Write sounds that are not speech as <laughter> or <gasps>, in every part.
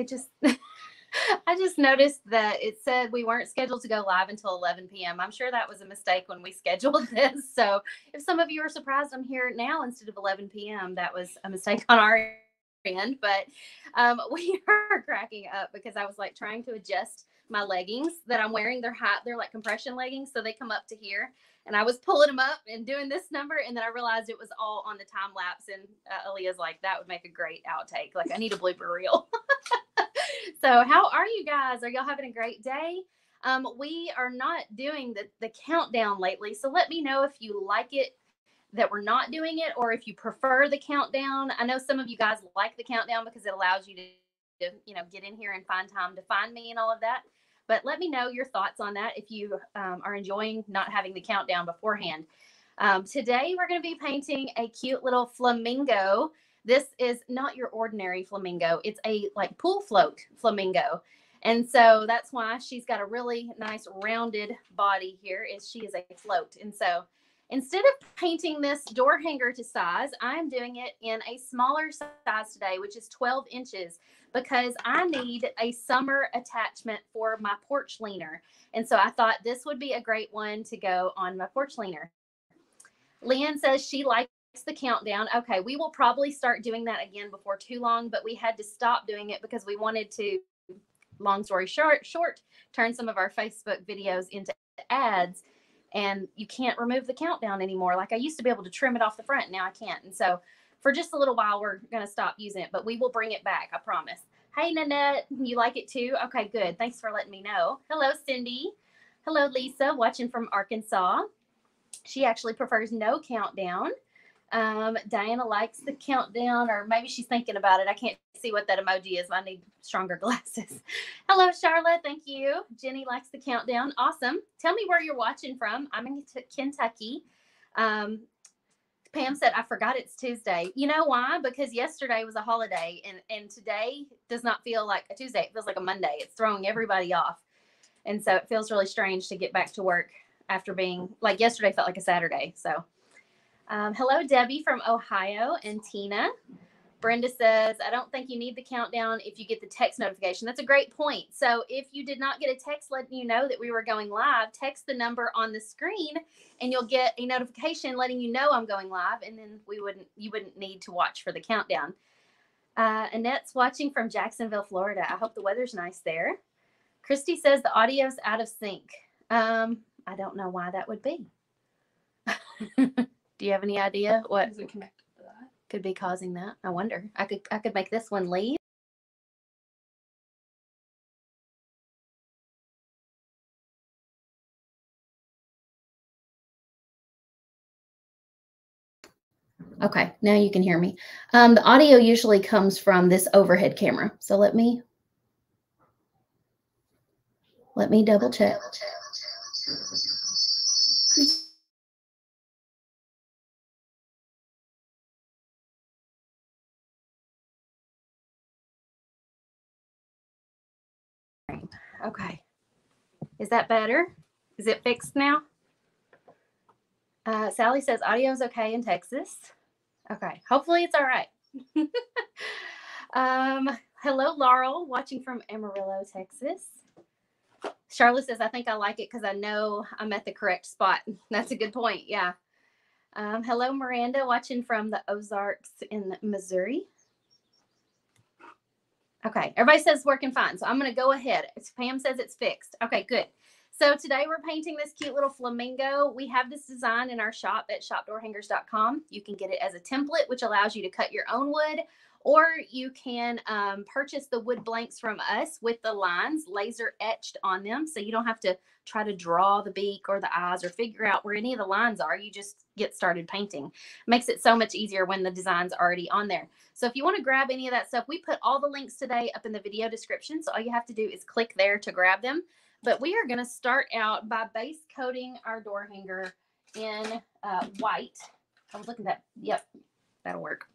it just <laughs> I just noticed that it said we weren't scheduled to go live until 11 p.m. I'm sure that was a mistake when we <laughs> scheduled this. So if some of you are surprised I'm here now instead of 11 p.m., that was a mistake on our end. But um, <laughs> we are cracking up because I was like trying to adjust my leggings that I'm wearing. They're hot, they're like compression leggings, so they come up to here. And I was pulling them up and doing this number, and then I realized it was all on the time lapse. And uh, Aaliyah's like, "That would make a great outtake. Like, I need a blooper reel." So, how are you guys? Are y'all having a great day? Um, we are not doing the, the countdown lately. So, let me know if you like it that we're not doing it or if you prefer the countdown. I know some of you guys like the countdown because it allows you to, you know, get in here and find time to find me and all of that. But let me know your thoughts on that if you um, are enjoying not having the countdown beforehand. Um, today, we're going to be painting a cute little flamingo this is not your ordinary flamingo. It's a like pool float flamingo. And so that's why she's got a really nice rounded body here is she is a float. And so instead of painting this door hanger to size, I'm doing it in a smaller size today, which is 12 inches because I need a summer attachment for my porch leaner. And so I thought this would be a great one to go on my porch leaner. Leanne says she likes the countdown. Okay, we will probably start doing that again before too long, but we had to stop doing it because we wanted to, long story short, short, turn some of our Facebook videos into ads. And you can't remove the countdown anymore. Like I used to be able to trim it off the front, now I can't. And so for just a little while, we're going to stop using it, but we will bring it back. I promise. Hey, Nanette, you like it too? Okay, good. Thanks for letting me know. Hello, Cindy. Hello, Lisa, watching from Arkansas. She actually prefers no countdown. Um, Diana likes the countdown, or maybe she's thinking about it. I can't see what that emoji is. I need stronger <laughs> glasses. Hello, Charlotte. Thank you. Jenny likes the countdown. Awesome. Tell me where you're watching from. I'm in Kentucky. Um, Pam said, I forgot it's Tuesday. You know why? Because yesterday was a holiday and, and today does not feel like a Tuesday. It feels like a Monday. It's throwing everybody off. And so it feels really strange to get back to work after being like yesterday felt like a Saturday. So um, hello, Debbie from Ohio and Tina. Brenda says, I don't think you need the countdown if you get the text notification. That's a great point. So if you did not get a text letting you know that we were going live, text the number on the screen and you'll get a notification letting you know I'm going live. And then we wouldn't, you wouldn't need to watch for the countdown. Uh, Annette's watching from Jacksonville, Florida. I hope the weather's nice there. Christy says the audio's out of sync. Um, I don't know why that would be. <laughs> Do you have any idea what Is it connected to that? could be causing that? I wonder. I could I could make this one leave. Okay, now you can hear me. Um, the audio usually comes from this overhead camera. So let me let me double check. Okay. Is that better? Is it fixed now? Uh, Sally says audio is okay in Texas. Okay. Hopefully it's all right. <laughs> um, hello, Laurel, watching from Amarillo, Texas. Charlotte says, I think I like it because I know I'm at the correct spot. <laughs> That's a good point. Yeah. Um, hello, Miranda, watching from the Ozarks in Missouri. Okay, everybody says working fine. So I'm going to go ahead. Pam says it's fixed. Okay, good. So today we're painting this cute little flamingo. We have this design in our shop at shopdoorhangers.com. You can get it as a template, which allows you to cut your own wood, or you can um, purchase the wood blanks from us with the lines laser etched on them. So you don't have to try to draw the beak or the eyes or figure out where any of the lines are. You just get started painting. Makes it so much easier when the design's already on there. So if you want to grab any of that stuff, we put all the links today up in the video description. So all you have to do is click there to grab them. But we are going to start out by base coating our door hanger in uh, white. I was looking at, yep, that'll work.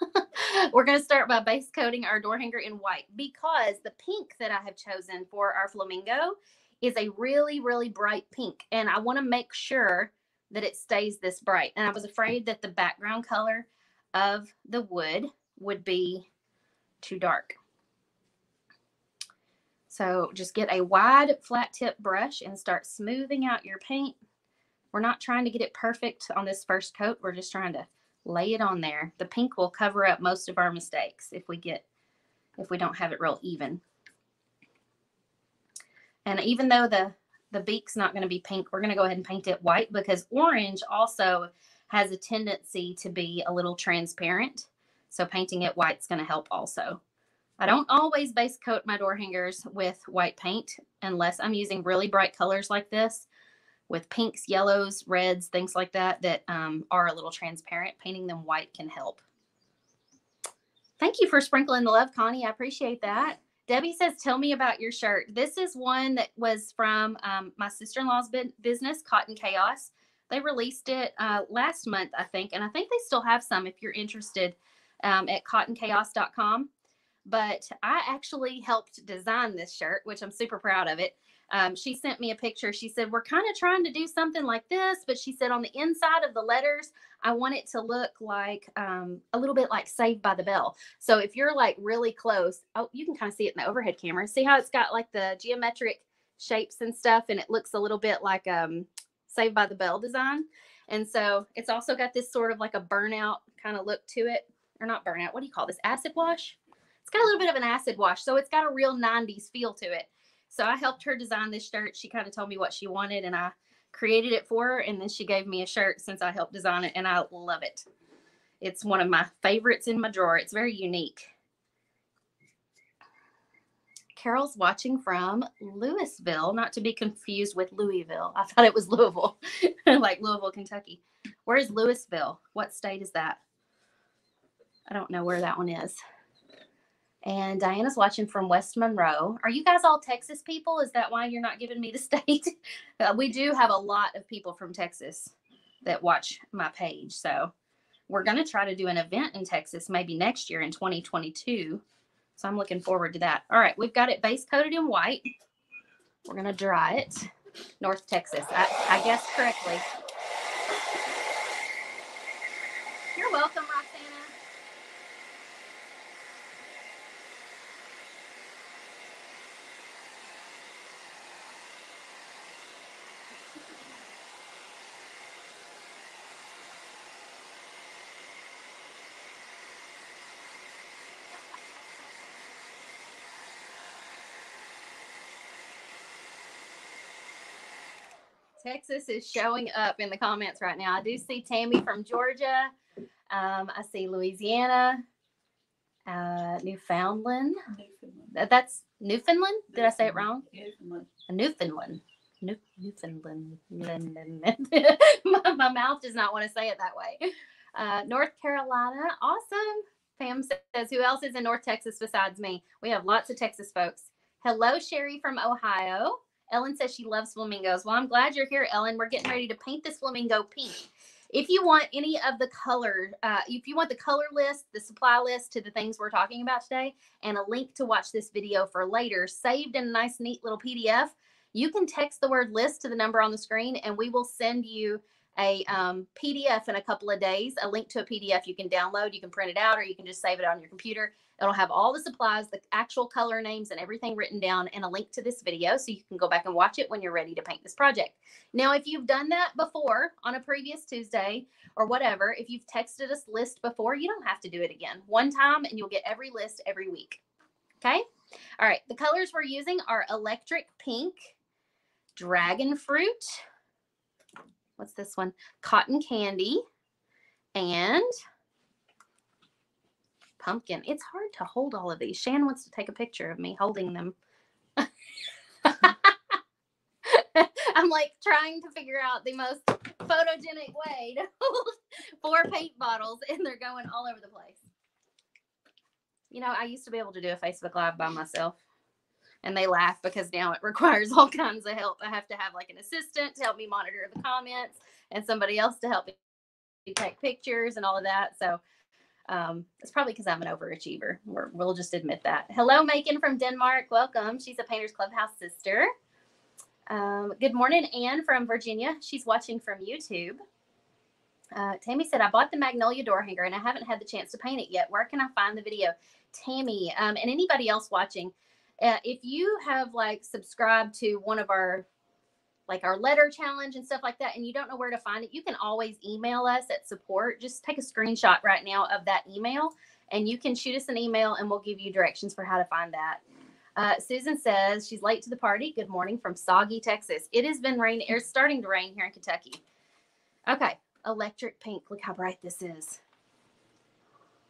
<laughs> We're going to start by base coating our door hanger in white because the pink that I have chosen for our flamingo is a really, really bright pink. And I want to make sure that it stays this bright. And I was afraid that the background color of the wood would be too dark. So just get a wide flat tip brush and start smoothing out your paint. We're not trying to get it perfect on this first coat. We're just trying to lay it on there. The pink will cover up most of our mistakes if we get, if we don't have it real even. And even though the, the beak's not going to be pink, we're going to go ahead and paint it white because orange also has a tendency to be a little transparent. So painting it white's going to help also. I don't always base coat my door hangers with white paint unless I'm using really bright colors like this with pinks, yellows, reds, things like that, that um, are a little transparent. Painting them white can help. Thank you for sprinkling the love, Connie. I appreciate that. Debbie says, tell me about your shirt. This is one that was from um, my sister-in-law's business, Cotton Chaos. They released it uh, last month, I think, and I think they still have some if you're interested um, at cottonchaos.com. But I actually helped design this shirt, which I'm super proud of it. Um, she sent me a picture. She said, We're kind of trying to do something like this, but she said on the inside of the letters, I want it to look like um, a little bit like Saved by the Bell. So if you're like really close, oh, you can kind of see it in the overhead camera. See how it's got like the geometric shapes and stuff, and it looks a little bit like um, Saved by the Bell design. And so it's also got this sort of like a burnout kind of look to it, or not burnout. What do you call this? Acid wash. It's got a little bit of an acid wash, so it's got a real 90s feel to it. So I helped her design this shirt. She kind of told me what she wanted and I created it for her. And then she gave me a shirt since I helped design it and I love it. It's one of my favorites in my drawer. It's very unique. Carol's watching from Louisville, not to be confused with Louisville. I thought it was Louisville, <laughs> like Louisville, Kentucky. Where's Louisville? What state is that? I don't know where that one is. And Diana's watching from West Monroe. Are you guys all Texas people? Is that why you're not giving me the <laughs> state? uh, we do have a lot of people from Texas that watch my page. So we're going to try to do an event in Texas maybe next year in 2022. So I'm looking forward to that. All right, we've got it base coated in white. We're going to dry it. North Texas. I, I guessed correctly. You're welcome, Texas is showing up in the comments right now. I do see Tammy from Georgia. Um, I see Louisiana, uh, Newfoundland. Newfoundland. That's Newfoundland. Did I say it wrong? Newfoundland. Newfoundland. New- Newfoundland. <laughs> my, my, mouth does not want to say it that way. Uh, North Carolina. Awesome. Pam says, who else is in North Texas besides me? We have lots of Texas folks. Hello, Sherry from Ohio. Ellen says she loves flamingos. Well, I'm glad you're here, Ellen. We're getting ready to paint this flamingo pink. If you want any of the color, uh, if you want the color list, the supply list to the things we're talking about today, and a link to watch this video for later, saved in a nice, neat little PDF, you can text the word list to the number on the screen, and we will send you a um, PDF in a couple of days, a link to a PDF you can download. You can print it out, or you can just save it on your computer. It'll have all the supplies, the actual color names, and everything written down, and a link to this video so you can go back and watch it when you're ready to paint this project. Now, if you've done that before on a previous Tuesday or whatever, if you've texted us list before, you don't have to do it again. One time, and you'll get every list every week. Okay. All right. The colors we're using are electric pink, dragon fruit. What's this one? Cotton candy and pumpkin. It's hard to hold all of these. Shan wants to take a picture of me holding them. <laughs> I'm like trying to figure out the most photogenic way to hold four paint bottles, and they're going all over the place. You know, I used to be able to do a Facebook Live by myself, and they laugh because now it <laughs> requires all kinds of help. I have to have like an assistant to help me monitor the comments and somebody else to help me take pictures and all of that. So um, it's probably because I'm an overachiever. we will just admit that. Hello, Macon from Denmark. Welcome. She's a Painters Clubhouse sister. Um, good morning, Anne from Virginia. She's watching from YouTube. Uh, Tammy said, I bought the Magnolia door hanger and I haven't had the chance to paint it yet. Where can I find the video? Tammy, um, and anybody else watching, Uh, if you have like subscribed to one of our like our letter challenge and stuff like that, and you don't know where to find it, you can always email us at support. Just take a screenshot right now of that email, and you can shoot us an email, and we'll give you directions for how to find that. Uh, Susan says she's late to the party. Good morning from Soggy, Texas. It has been raining. It's starting to rain here in Kentucky. Okay, electric pink. Look how bright this is.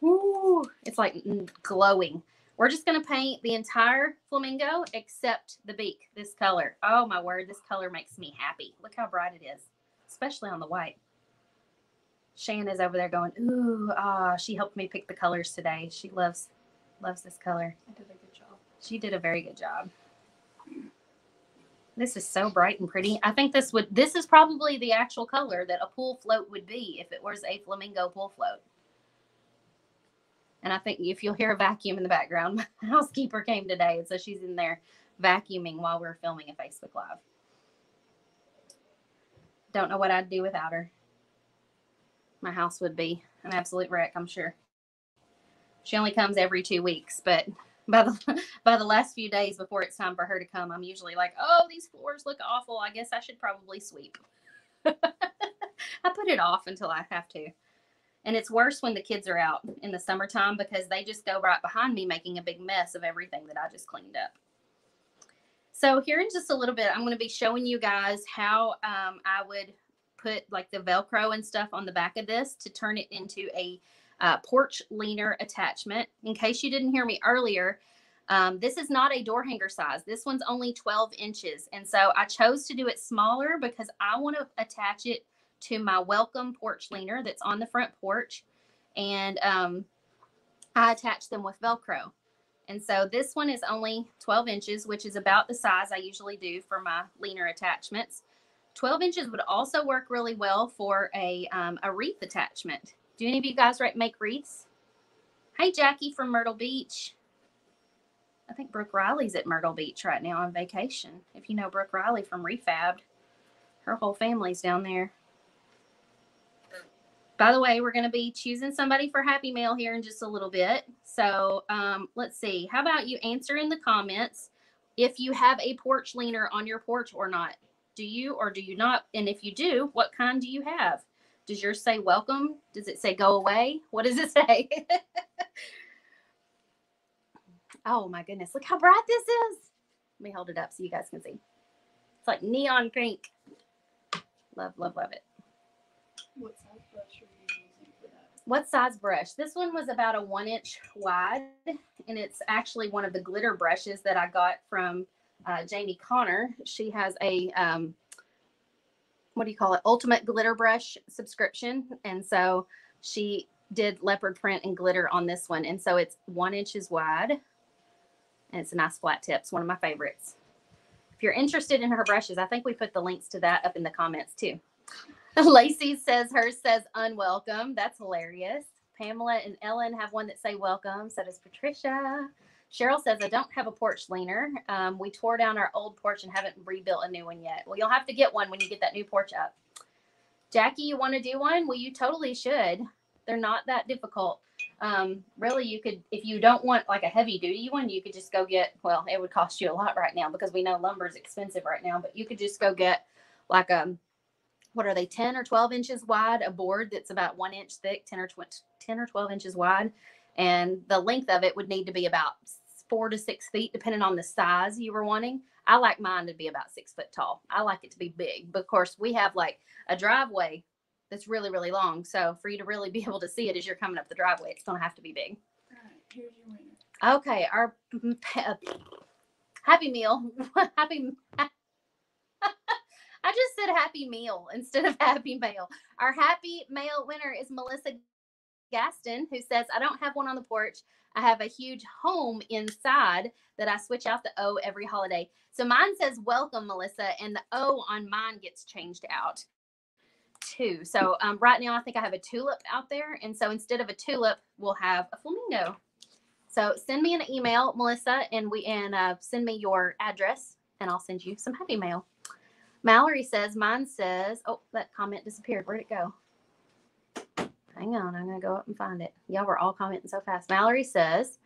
Ooh, it's like glowing. We're just going to paint the entire flamingo except the beak this color. Oh my word, this color makes me happy. Look how bright it is, especially on the white. Shan is over there going, ooh, ah, she helped me pick the colors today. She loves loves this color. I did a good job. She did a very good job. This is so bright and pretty. I think this would this is probably the actual color that a pool float would be if it was a flamingo pool float. And I think if you'll hear a vacuum in the background, <laughs> my housekeeper came today. And So she's in there vacuuming while we're filming a Facebook Live. Don't know what I'd do without her. My house would be an absolute wreck, I'm sure. She only comes every two weeks, but by the <laughs> by the last few days before it's time for her to come, I'm usually like, oh, these floors look awful. I guess I should probably sweep. <laughs> I put it off until I have to. And it's worse when the kids are out in the summertime because they just go right behind me making a big mess of everything that I just cleaned up. So here in just a little bit, I'm going to be showing you guys how um, I would put like the Velcro and stuff on the back of this to turn it into a uh, porch leaner attachment. In case you didn't hear me earlier, um, this is not a door hanger size. This one's only 12 inches. And so I chose to do it smaller because I want to attach it to my welcome porch leaner that's on the front porch. And um, I attach them with Velcro. And so this one is only 12 inches, which is about the size I usually do for my leaner attachments. 12 inches would also work really well for a, um, a wreath attachment. Do any of you guys make wreaths? Hey, Jackie from Myrtle Beach. I think Brooke Riley's at Myrtle Beach right now on vacation. If you know Brooke Riley from Refabbed, her whole family's down there. By the way, we're going to be choosing somebody for Happy Mail here in just a little bit. So um, let's see. How about you answer in the comments if you have a porch leaner on your porch or not? Do you or do you not? And if you do, what kind do you have? Does yours say welcome? Does it say go away? What does it <laughs> say? oh my goodness. Look how bright this is. Let me hold it up so you guys can see. It's like neon pink. Love, love, love it. What size brush are you using for that? What size brush? This one was about a one inch wide, and it's actually one of the glitter brushes that I got from uh, Jamie Connor. She has a um, what do you call it? Ultimate glitter brush subscription, and so she did leopard print and glitter on this one, and so it's one inches wide, and it's a nice flat tip. It's one of my favorites. If you're interested in her brushes, I think we put the links to that up in the comments too. <laughs> Lacey says hers says unwelcome. That's hilarious. Pamela and Ellen have one that say welcome. So does Patricia. Cheryl says, I don't have a porch leaner. Um, we tore down our old porch and haven't rebuilt a new one yet. Well, you'll have to get one when you get that new porch up. Jackie, you want to do one? Well, you totally should. They're not that difficult. Um, really, you could, if you don't want like a heavy duty one, you could just go get, well, it would cost you a lot right now because we know lumber is expensive right now, but you could just go get like a um, what are they 10 or 12 inches wide a board that's about one inch thick 10 or 20, 10 or 12 inches wide. And the length of it would need to be about four to six feet depending on the size you were wanting. I like mine to be about six foot tall. I like it to be big but of course we have like a driveway that's really really long. So for you to really be <laughs> able to see it as you're coming up the driveway it's going to have to be big. Okay our <laughs> happy meal. <laughs> Happy I just said happy meal instead of <laughs> happy mail. Our happy mail winner is Melissa Gaston, who says, I don't have one on the porch. I have a huge home inside that I switch out the O every holiday. So mine says welcome, Melissa, and the O on mine gets changed out too. So um, right now, I think I have a tulip out there. And so instead of a tulip, we'll have a flamingo. So send me an email, Melissa, and we and uh, send me your address, and I'll send you some happy mail. Mallory says, mine says, oh, that comment disappeared. Where'd it go? Hang on, I'm going to go up and find it. Y'all were all commenting so fast. Mallory says,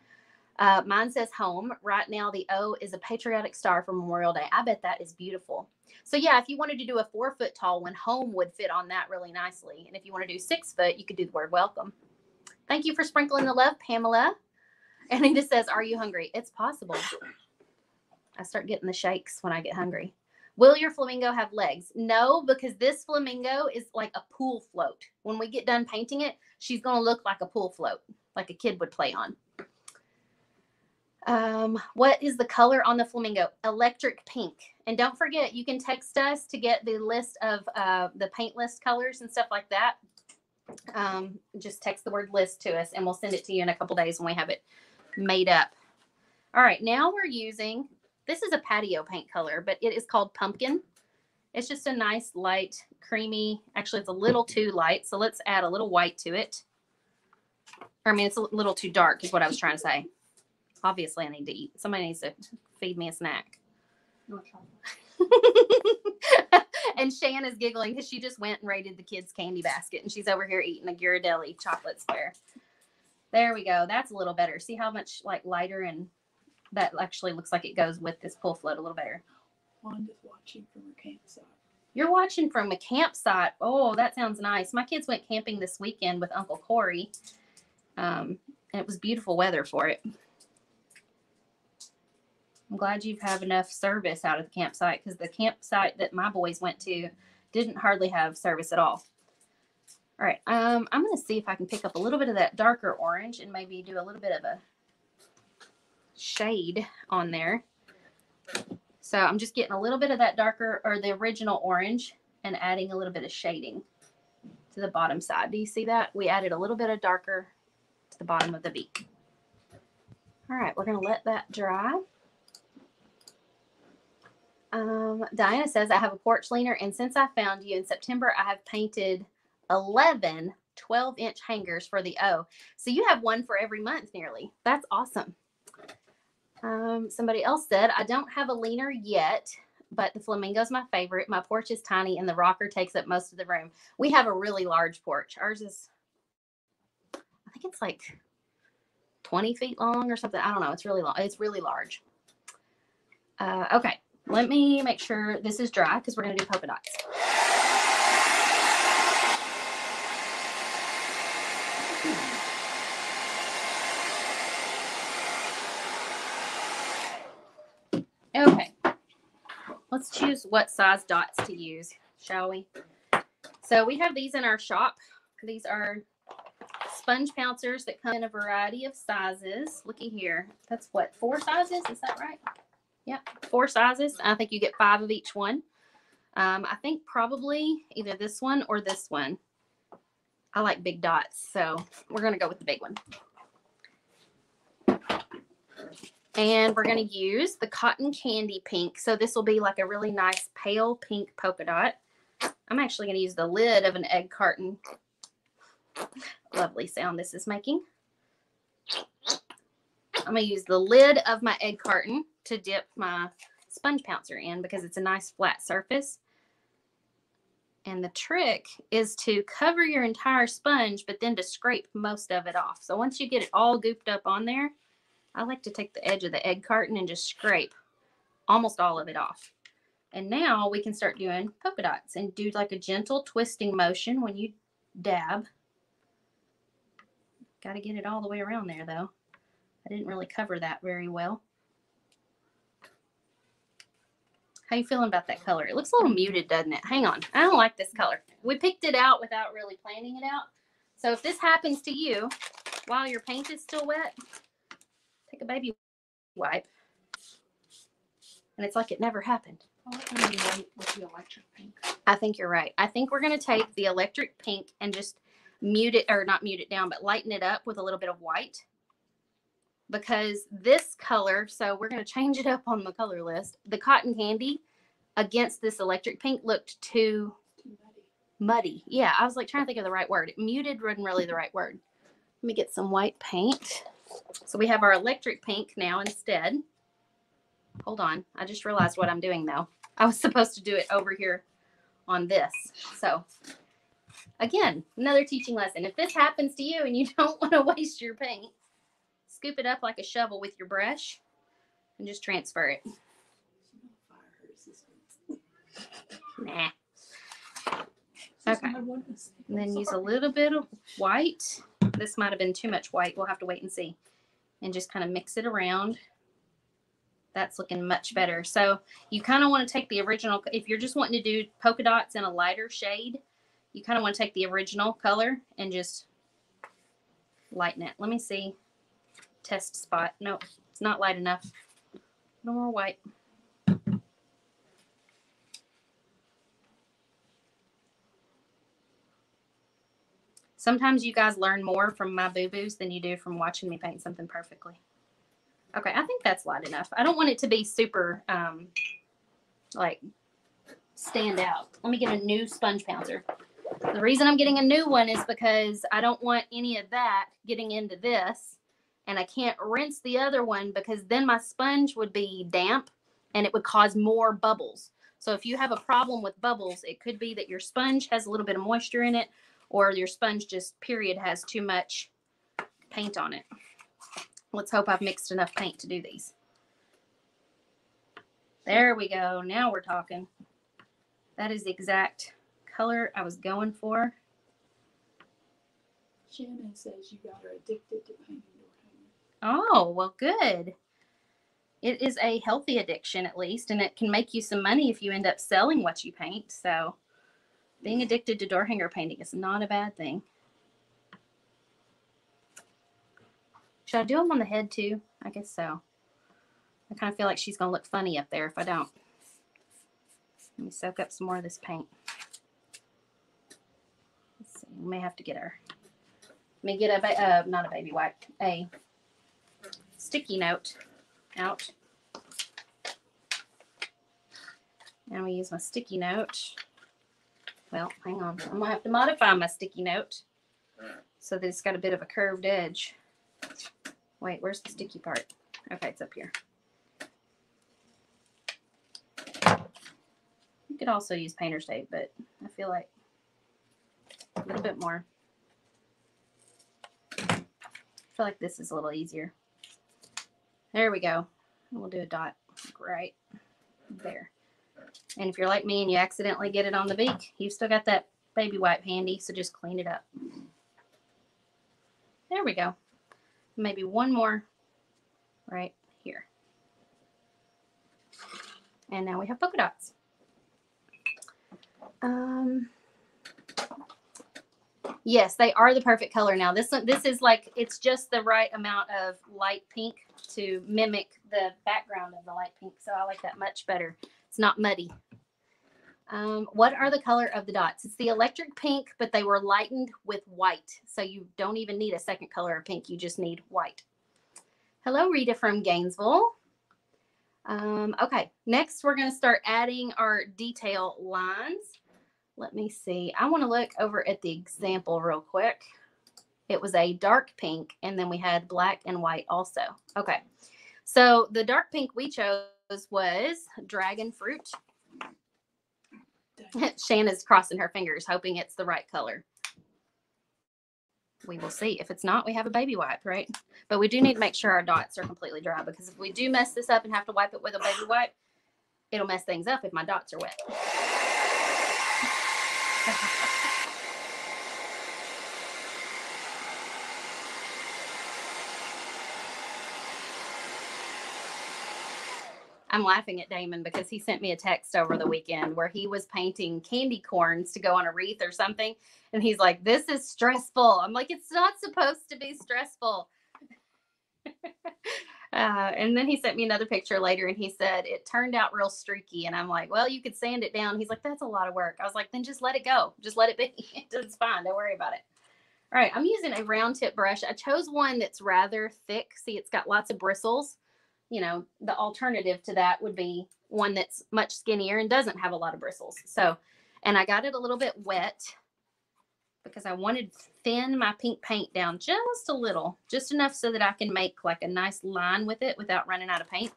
Uh, mine says home. Right now, the O is a patriotic star for Memorial Day. I bet that is beautiful. So, yeah, if you wanted to do a four foot tall one, home would fit on that really nicely. And if you want to do six foot, you could do the word welcome. Thank you for sprinkling the love, Pamela. And Anita says, Are you hungry? It's possible. I start getting the shakes when I get hungry. Will your flamingo have legs? No, because this flamingo is like a pool float. When we get done painting it, she's going to look like a pool float, like a kid would play on. Um, what is the color on the flamingo? Electric pink. And don't forget, you can text us to get the list of uh, the paint list colors and stuff like that. Um, just text the word list to us and we'll send it to you in a couple days when we have it made up. All right, now we're using this is a patio paint color, but it is called pumpkin. It's just a nice light, creamy. Actually, it's a little too light, so let's add a little white to it. Or, I mean, it's a little too dark, is what I was trying to say. Obviously, I need to eat. Somebody needs to feed me a snack. <laughs> And Shan is giggling because she just went and raided the kids' candy basket, and she's over here eating a Ghirardelli chocolate square. There we go. That's a little better. See how much like lighter and that actually looks like it goes with this pull float a little better. Wanda's watching from her campsite. You're watching from a campsite. Oh, that sounds nice. My kids went camping this weekend with Uncle Corey. Um, and it was beautiful weather for it. I'm glad you have enough service out of the campsite because the campsite that my boys went to didn't hardly have service at all. All right, um, I'm going to see if I can pick up a little bit of that darker orange and maybe do a little bit of a shade on there. So I'm just getting a little bit of that darker or the original orange and adding a little bit of shading to the bottom side. Do you see that? We added a little bit of darker to the bottom of the beak. All right, we're going to let that dry. Um, Diana says, I have a porch leaner, and since I found you in September, I have painted 11 12 inch hangers for the O. So you have one for every month nearly. That's awesome. Um, somebody else said, I don't have a leaner yet, but the flamingo's my favorite. My porch is tiny and the rocker takes up most of the room. We have a really large porch. Ours is, I think it's like 20 feet long or something. I don't know. It's really long. It's really large. Uh, okay. Let me make sure this is dry because we're going to do polka dots. Okay. Let's choose what size dots to use, shall we? So we have these in our shop. These are sponge pouncers that come in a variety of sizes. Looky here. That's what, four sizes? Is that right? Yep, four sizes. I think you get five of each one. Um, I think probably either this one or this one. I like big dots, so we're going to go with the big one. And we're going to use the cotton candy pink. So this will be like a really nice pale pink polka dot. I'm actually going to use the lid of an egg carton. Lovely sound this is making. I'm going to use the lid of my egg carton to dip my sponge pouncer in because it's a nice flat surface. And the trick is to cover your entire sponge, but then to scrape most of it off. So once you get it all gooped up on there, I like to take the edge of the egg carton and just scrape almost all of it off. And now we can start doing polka dots and do like a gentle twisting motion when you dab. Got to get it all the way around there though. I didn't really cover that very well. How you feeling about that color? It looks a little muted, doesn't it? Hang on. I don't like this color. We picked it out without really planning it out. So if this happens to you while your paint is still wet, take a baby wipe. And it's like it never happened. I like when you wait with the electric pink. I think you're right. I think we're going to take the electric pink and just mute it or not mute it down, but lighten it up with a little bit of white. Because this color, so we're going to change it up on the color list. The cotton candy against this electric pink looked too muddy. Yeah, I was like trying to think of the right word. Muted wasn't really the right word. Let me get some white paint. So we have our electric pink now instead. Hold on. I just realized what I'm doing though. I was <laughs> supposed to do it over here on this. So again, another teaching lesson. If this happens to you and you <laughs> don't want to waste your paint, scoop it up like a shovel with your brush and just transfer it. Nah. Okay. my one mistake. And then use a little bit of white. This might have been too much white. We'll have to wait and see. And just kind of mix it around. That's looking much better. So you kind of want to take the original, if you're just wanting to do polka dots in a lighter shade, you kind of want to take the original color and just lighten it. Let me see. Test spot. No, it's not light enough. No more white. Sometimes you guys learn more from my boo boos than you do from watching me paint something perfectly. Okay, I think that's light enough. I don't want it to be super, um, like, stand out. Let me get a new sponge pouncer. The reason I'm getting a new one is because I don't want any of that getting into this. And I can't rinse the other one because then my sponge would be damp and it would cause more bubbles. So if you have a problem with bubbles, it could be that your sponge has a little bit of moisture in it or your sponge just period has too much paint on it. Let's hope I've mixed enough paint to do these. There we go. Now we're talking. That is the exact color I was going for. Shannon says you got her addicted to painting. Oh, well, good. It is a healthy addiction, at least, and it can make you some money if you end up selling what you paint. So, being addicted to door hanger painting is not a bad thing. Should I do them on the head too? I guess so. I kind of feel like she's going to look funny up there if I don't. Let me soak up some more of this paint. Let's see. We may have to get her. Let me get a, uh, not a baby wipe, a sticky note out. And we use my sticky note. Well, hang on. I'm gonna have to modify my sticky note so that it's got a bit of a curved edge. Wait, where's the sticky part? Okay, it's up here. You could also use painter's tape, but I feel like a little bit more. I feel like this is a little easier. There we go. We'll do a dot right there. And if you're like me and you accidentally get it on the beak, you've still got that baby wipe handy, so just clean it up. There we go. Maybe one more right here. And now we have polka dots. Um, yes, they are the perfect color now. This this is like it's just the right amount of light pink to mimic the background of the light pink. So I like that much better. It's not muddy. Um, what are the color of the dots? It's the electric pink, but they were lightened with white. So you don't even need a second color of pink. You just need white. Hello, Rita from Gainesville. Um, okay, next we're going to start adding our detail lines. Let me see. I want to look over at the example real quick. It was a dark pink, and then we had black and white also. Okay, so the dark pink we chose was dragon fruit. <laughs> Shanna's crossing her fingers, hoping it's the right color. We will see. If it's not, we have a baby wipe, right? But we do need to make sure our dots are completely dry because if we do mess this up and have to wipe it with a baby wipe, it'll mess things up if my dots are wet. I'm laughing at Damon because he sent me a text over the weekend where he was painting candy corns to go on a wreath or something. And he's like, This is stressful. I'm like, It's not supposed to be stressful. <laughs> uh, and then he sent me another picture later and he said, It turned out real streaky. And I'm like, Well, you could sand it down. He's like, That's a lot of work. I was like, Then just let it go. Just let it be. <laughs> it's fine. Don't worry about it. All right. I'm using a round tip brush. I chose one that's rather thick. See, it's got lots of bristles you know, the alternative to that would be one that's much skinnier and doesn't have a lot of bristles. So, and I got it a little bit wet because I wanted to thin my pink paint down just a little, just enough so that I can make like a nice line with it without running out of paint.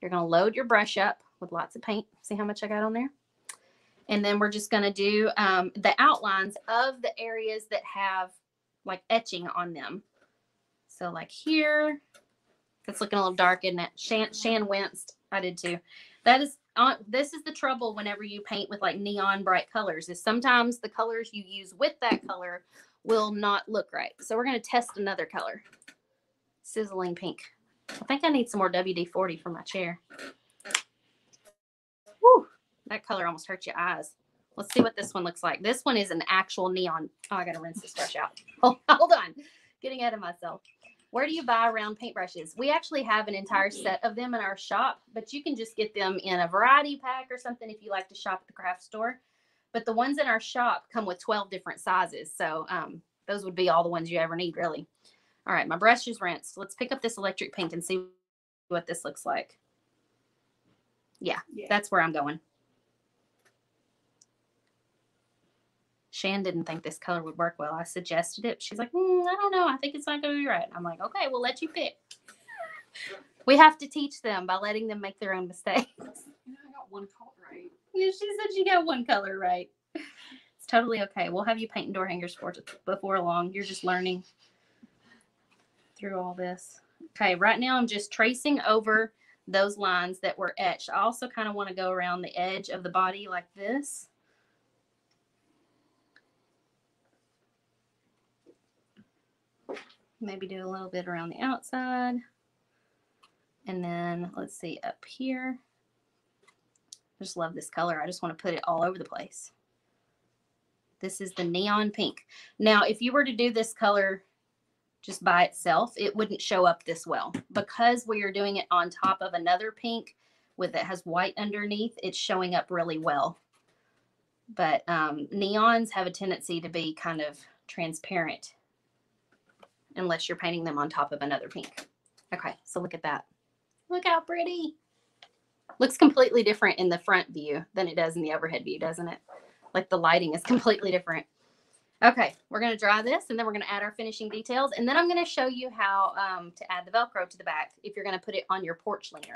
You're going to load your brush up with lots of paint. See how much I got on there? And then we're just going to do um, the outlines of the areas that have like etching on them. So like here, it's looking a little dark, isn't it? Shan, Shan winced. I did too. That is on. This is the trouble whenever you paint with like neon bright colors. Is sometimes the colors you use with that color will not look right. So we're gonna test another color. Sizzling pink. I think I need some more WD-40 for my chair. Whew, that color almost hurt your eyes. Let's see what this one looks like. This one is an actual neon. Oh, I gotta rinse this brush out. Oh, <laughs> hold on. Getting ahead of myself. Where do you buy round paintbrushes? We actually have an entire set of them in our shop, but you can just get them in a variety pack or something if you like to shop at the craft store. But the ones in our shop come with 12 different sizes. So um, those would be all the ones you ever need, really. All right, my brush is rinsed. Let's pick up this electric pink and see what this looks like. Yeah, Yeah. that's where I'm going. Shan didn't think this color would work well. I suggested it. She's like, "Mm, I don't know. I think it's not going to be right. I'm like, okay, we'll let you pick. We have to teach them by letting them make their own mistakes. You know, I got one caught right. Yeah, she said she got one color right. It's totally okay. We'll have you painting door hangers for before long. You're just learning through all this. Okay, right now I'm just tracing over those lines that were etched. I also kind of want to go around the edge of the body like this. Maybe do a little bit around the outside. And then let's see up here. I just love this color. I just want to put it all over the place. This is the neon pink. Now, if you were to do this color just by itself, it wouldn't show up this well. Because we are doing it on top of another pink with it has white underneath, it's showing up really well. But um, neons have a tendency to be kind of transparent unless you're painting them on top of another pink. Okay, so look at that. Look how pretty. Looks completely different in the front view than it does in the overhead view, doesn't it? Like the lighting is <laughs> completely different. Okay, we're going to dry this and then we're going to add our finishing details. And then I'm going to show you how um, to add the Velcro to the back if you're going to put it on your porch leaner.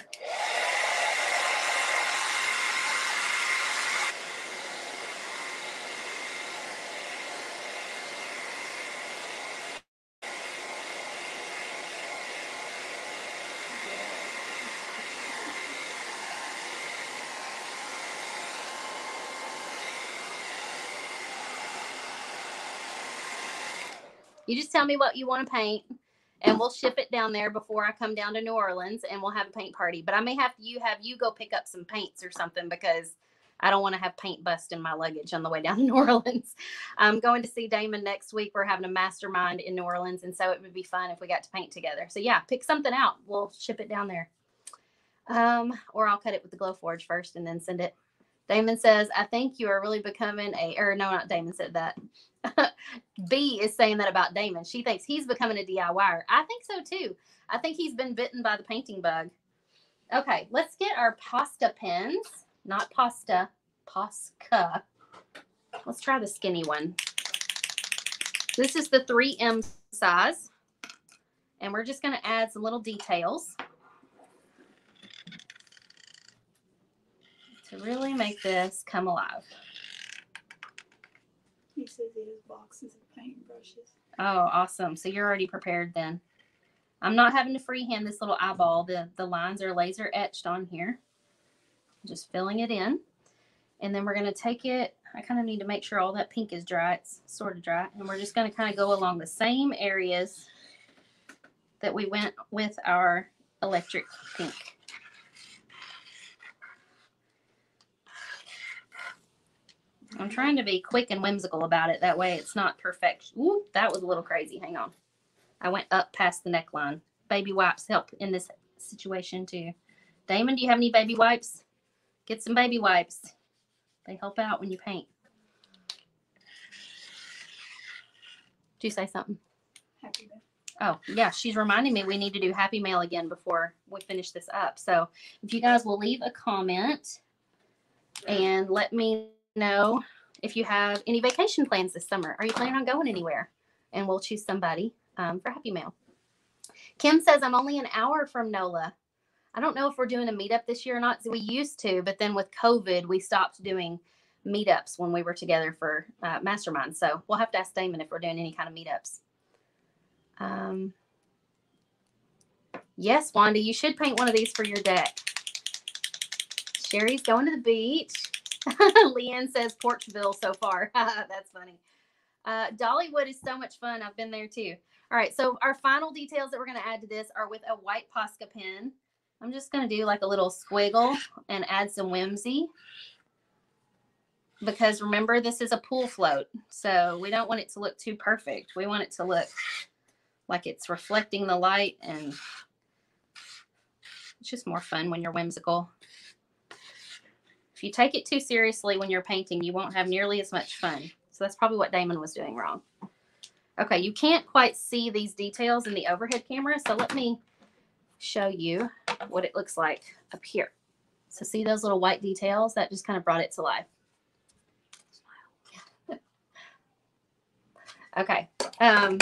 You just tell me what you want to paint and we'll ship it down there before I come down to New Orleans and we'll have a paint party. But I may have to you have you go pick up some paints or something because I don't want to have paint bust in my luggage on the way down to <laughs> New Orleans. I'm going to see Damon next week. We're having a mastermind in New Orleans, and so it would be fun if we got to paint together. So yeah, pick something out. We'll ship it down there. Um, or I'll cut it with the Glowforge first and then send it. Damon says, I think you are really becoming a or no, not Damon said that. <laughs> B is saying that about Damon. She thinks he's becoming a DIYer. I think so too. I think he's been bitten by the painting bug. Okay, let's get our pasta pens, not pasta, Posca. Let's try the skinny one. This is the 3M size. And we're just going to add some little details to really make this come alive. He says he has boxes of paint brushes. Oh, awesome. So you're already prepared then. I'm not having to freehand this little eyeball. The, the lines are laser etched on here. Just filling it in. And then we're going to take it. I kind of need to make sure all that pink is dry. It's sort of dry. And we're just going to kind of go along the same areas that we went with our electric pink. I'm trying to be quick and whimsical about it. That way it's not perfect. Ooh, that was a little crazy. Hang on. I went up past the neckline. Baby wipes help in this situation too. Damon, do you have any baby wipes? Get some baby wipes. They help out when you paint. Do you say something? Happy to. Oh, yeah, she's reminding me we need to do Happy Mail again before we finish this up. So if you guys will leave a comment and let me know if you have any vacation plans this summer. Are you planning on going anywhere? And we'll choose somebody um, for Happy Mail. Kim says, I'm only an hour from NOLA. I don't know if we're doing a meetup this year or not. We used to, but then with COVID, we stopped doing meetups when we were together for uh, mastermind. So we'll have to ask Damon if we're doing any kind of meetups. Um, Yes, Wanda, you should paint one of these for your deck. Sherry's going to the beach. <laughs> Leanne says Porchville so far. <laughs> That's funny. Uh, Dollywood is so much fun. I've been there too. All right, so our final details that we're going to add to this are with a white Posca pen. I'm just going to do like a little squiggle and add some whimsy. Because remember, this is a pool float. So we don't want it to look too perfect. We want it to look like it's reflecting the light and it's just more fun when you're whimsical. You take it too seriously when you're painting, you won't have nearly as much fun. So that's probably what Damon was doing wrong. Okay, you can't quite see these details in the overhead camera, so let me show you what it looks like up here. So see those little white details? That just kind of brought it to life. <laughs> okay. Um,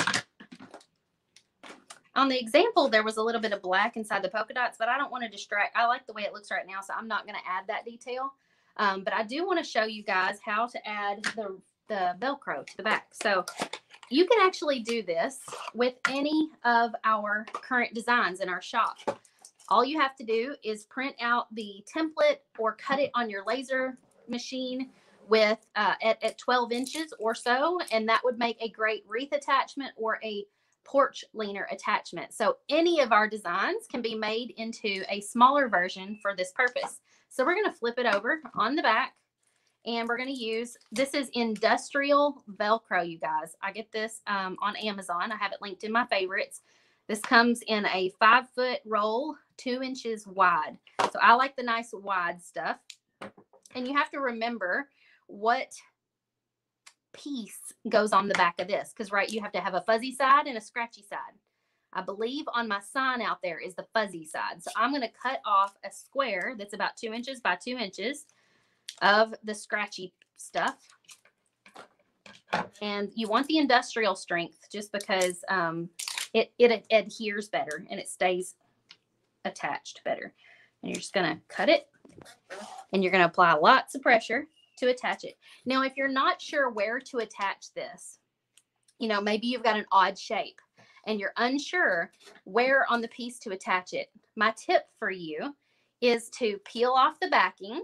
on the example, there was a little bit of black inside the polka dots, but I don't want to distract. I like the way it looks right now, so I'm not going to add that detail. Um, but I do want to show you guys how to add the, the Velcro to the back. So you can actually do this with any of our current designs in our shop. All you have to do is print out the template or cut it on your laser machine with uh, at, at 12 inches or so, and that would make a great wreath attachment or a porch leaner attachment. So any of our designs can be made into a smaller version for this purpose. So we're going to flip it over on the back and we're going to use, this is industrial Velcro, you guys. I get this um, on Amazon. I have it linked in my favorites. This comes in a five foot roll, two inches wide. So I like the nice wide stuff. And you have to remember what piece goes on the back of this because right you have to have a fuzzy side and a scratchy side i believe on my sign out there is the fuzzy side. So i'm going to cut off a square that's about two inches by two inches of the scratchy stuff. And you want the industrial strength just because um, it, it adheres better and it stays attached better. And you're just going to cut it and you're going to apply lots of pressure to attach it. Now, if you're not sure where to attach this, you know, maybe you've got an odd shape and you're unsure where on the piece to attach it. My tip for you is to peel off the backing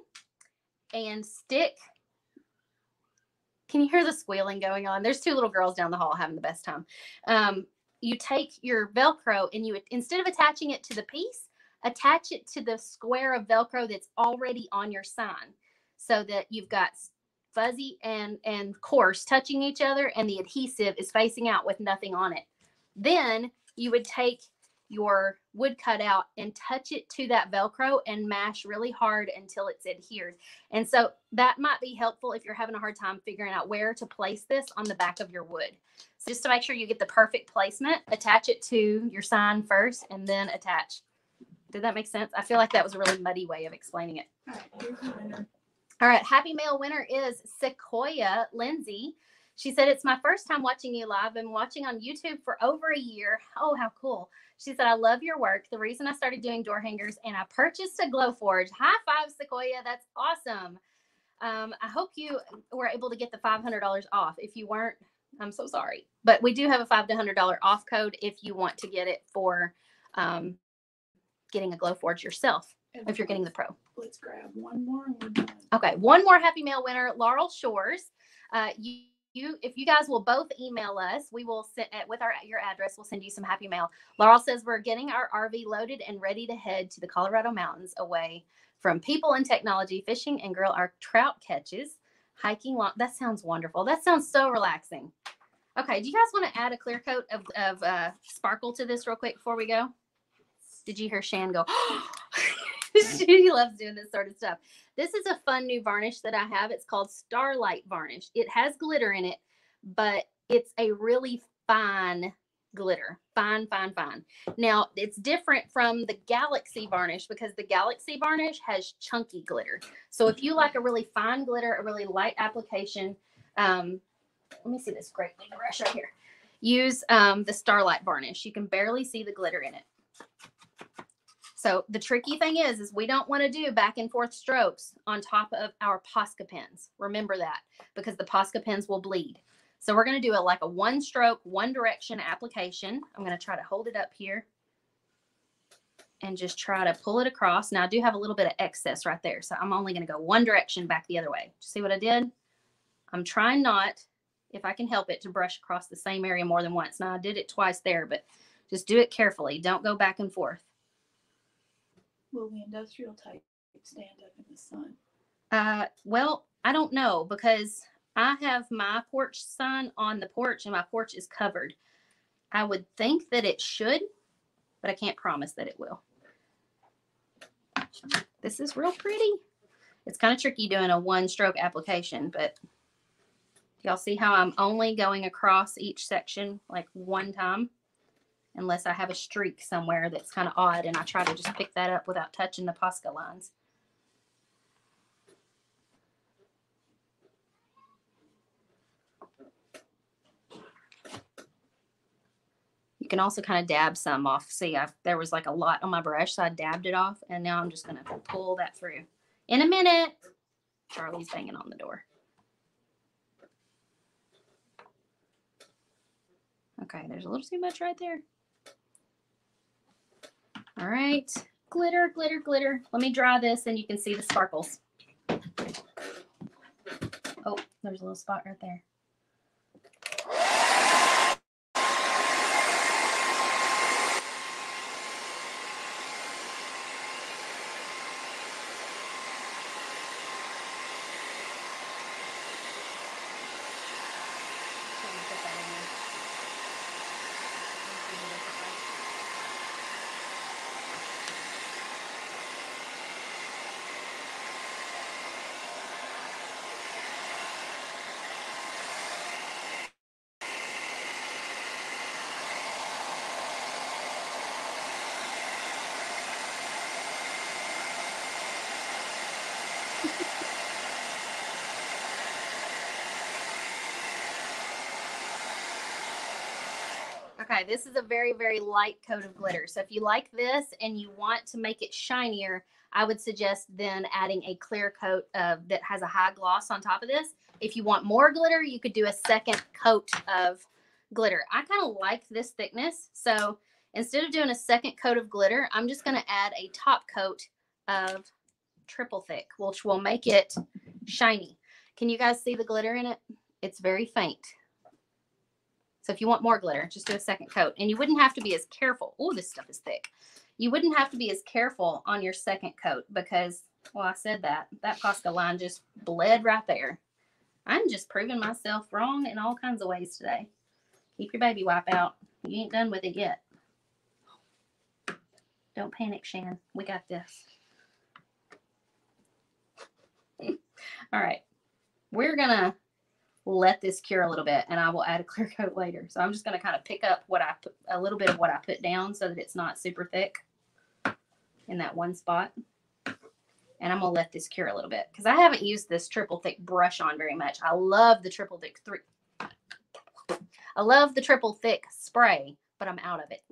and stick. Can you hear the squealing going on? There's two little girls down the hall having the best time. Um, you take your Velcro and you, instead of attaching it to the piece, attach it to the square of Velcro that's already on your sign so that you've got fuzzy and and coarse touching each other and the adhesive is facing out with nothing on it then you would take your wood cutout and touch it to that velcro and mash really hard until it's adhered. And so that might be helpful if you're having a hard time figuring out where to place this on the back of your wood. So just to make sure you get the perfect placement attach it to your sign first and then attach. Did that make sense? I feel like that was a really muddy way of explaining it. All right, here's the winner. all right, happy mail winner is Sequoia Lindsay. She said, It's my first time watching you live. I've been watching on YouTube for over a year. Oh, how cool. She said, I love your work. The reason I started doing door hangers and I purchased a Glowforge. High five, Sequoia. That's awesome. Um, I hope you were able to get the $500 off. If you weren't, I'm so sorry. But we do have a $500 off code if you want to get it for um, getting a Glowforge yourself, And if you're getting the pro. Let's grab one more. Okay, one more happy mail winner, Laurel Shores. Uh, you, you, if you guys will both email us, we will send with our your address. We'll send you some happy mail. Laurel says we're getting our RV loaded and ready to head to the Colorado mountains, away from people and technology, fishing and grill our trout catches, hiking. Long, that sounds wonderful. That sounds so relaxing. Okay, do you guys want to add a clear coat of of uh, sparkle to this real quick before we go? Did you hear Shan go? <gasps> <gasps> <laughs> <laughs> she loves doing this sort of stuff. This is a fun new varnish that I have. It's called Starlight Varnish. It has glitter in it, but it's a really fine glitter. Fine, fine, fine. Now, it's different from the Galaxy Varnish because the Galaxy Varnish has chunky glitter. So if you like a really fine glitter, a really light application, um, let me see this great big brush right here. Use um, the Starlight Varnish. You can barely see the glitter in it. So the tricky thing is, is we don't want to do back and forth strokes on top of our Posca pens. Remember that because the Posca pens will bleed. So we're going to do it like a one stroke, one direction application. I'm going to try to hold it up here. and just try to pull it across. Now I do have a little bit of excess right there. So I'm only going to go one direction back the other way. See what I did? I'm trying not, if I can help it, to brush across the same area more than once. Now I did it twice there, but just do it carefully. Don't go back and forth. Will the industrial type stand up in the sun? Uh, well, I don't know because I have my porch sun on the porch and my porch is covered. I would think that it should, but I can't promise that it will. This is real pretty. It's kind of tricky doing a one stroke application, but y'all see how I'm only going across each section like one time? Unless I have a streak somewhere that's kind of odd and I try to just pick that up without touching the Posca lines. You can also kind of dab some off. See, I there was like a lot on my brush, so I dabbed it off, and now I'm just gonna pull that through. In a minute, Charlie's banging on the door. Okay, there's a little too much right there. All right, glitter, glitter, glitter. Let me draw this, and you can see the sparkles. Oh, there's a little spot right there. This is a very, very light coat of glitter. So if you like this and you want to make it shinier, I would suggest then adding a clear coat of that has a high gloss on top of this. If you want more glitter, you could do a second coat of glitter. I kind of like this thickness. So instead of doing a second coat of glitter, I'm just going to add a top coat of triple thick, which will make it shiny. Can you guys see the glitter in it? It's very faint. So if you want more glitter, just do a second coat. And you wouldn't have to be as careful. Oh, this stuff is thick. You wouldn't have to be as careful on your second coat because, well, I said that. That Posca line just bled right there. I'm just proving myself wrong in all kinds of ways today. Keep your baby wipe out. You ain't done with it yet. Don't panic, Shan. We got this. <laughs> all right. We're going to let this cure a little bit and I will add a clear <laughs> coat later. So I'm just going to kind of pick up what I put a little bit of what I put down so that it's not super thick in that one spot. And I'm going to let this cure a little bit because I haven't used this triple thick brush on very much. I love the triple thick three. I love the triple thick spray, but I'm out of it.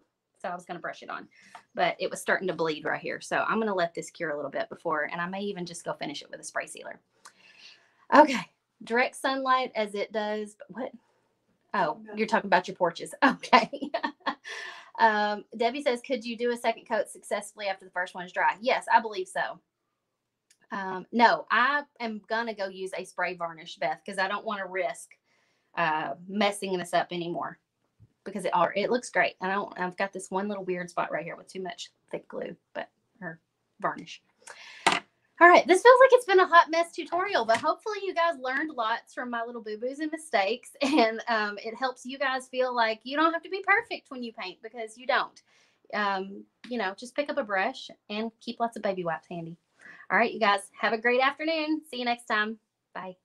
So I was going to brush it on, but it was starting to bleed right here. So I'm going to let this cure a little bit before, and I may even just go finish it with a spray sealer. Okay direct sunlight as it does. But what? Oh, you're talking about your porches. <laughs> Okay. um, Debbie says, could you do a second coat successfully after the first one is dry? Yes, I believe so. Um, no, I am gonna go use a spray varnish, Beth, because I don't want to risk uh, messing this up anymore. Because it al- it looks great. I don't. I've got this one little weird spot right here with too much thick glue, but or varnish. All right, this feels like it's been a hot mess tutorial, but hopefully you guys learned lots from my little boo-boos and mistakes, <laughs> and um, it helps you guys feel like you don't have to be perfect when you paint because you don't. Um, you know, just pick up a brush and keep lots of baby wipes handy. All right, you guys, have a great afternoon. See you next time. Bye.